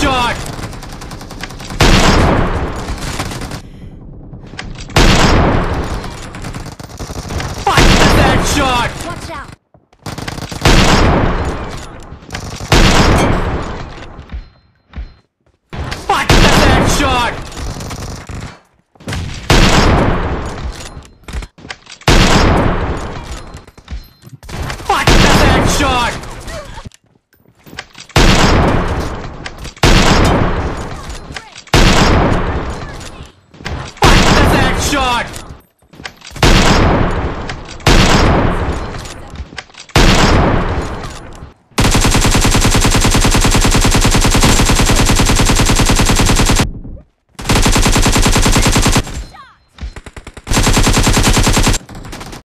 shot! shot!